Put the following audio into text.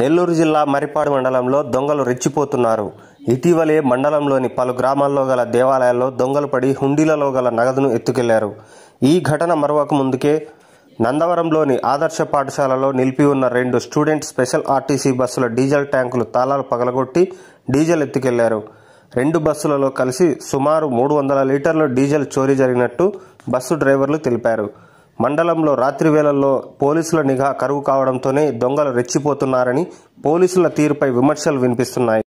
నెల్లూరు జిల్లా మరిపాడు మండలంలో దొంగలు రెచ్చిపోతున్నారు. ఇటీవలే మండలంలోని పలు గ్రామాల్లో గల దేవాలయాల్లో దొంగలు పడి హుండీలలో గల నగదును ఎత్తుకెళ్ళారు. ఈ ఘటన మరవక ముందుకే నందవరంలోని ఆదర్శ పాఠశాలలో నిలిపి ఉన్న రెండు స్టూడెంట్ స్పెషల్ ఆర్టీసీ బస్సుల డీజిల్ ట్యాంకులు తాళాలు పగలగొట్టి డీజిల్ ఎత్తుకెళ్ళారు. రెండు బస్సులలో కలిసి సుమారు మూడు వందల లీటర్ల డీజిల్ చోరీ జరిగినట్టు బస్సు డ్రైవర్లు తెలిపారు. మండలంలో రాత్రి వేళల్లో పోలీసుల నిఘా కరువు కావడంతోనే దొంగలు రెచ్చిపోతున్నారని పోలీసుల తీరుపై విమర్శలు వినిపిస్తున్నాయి.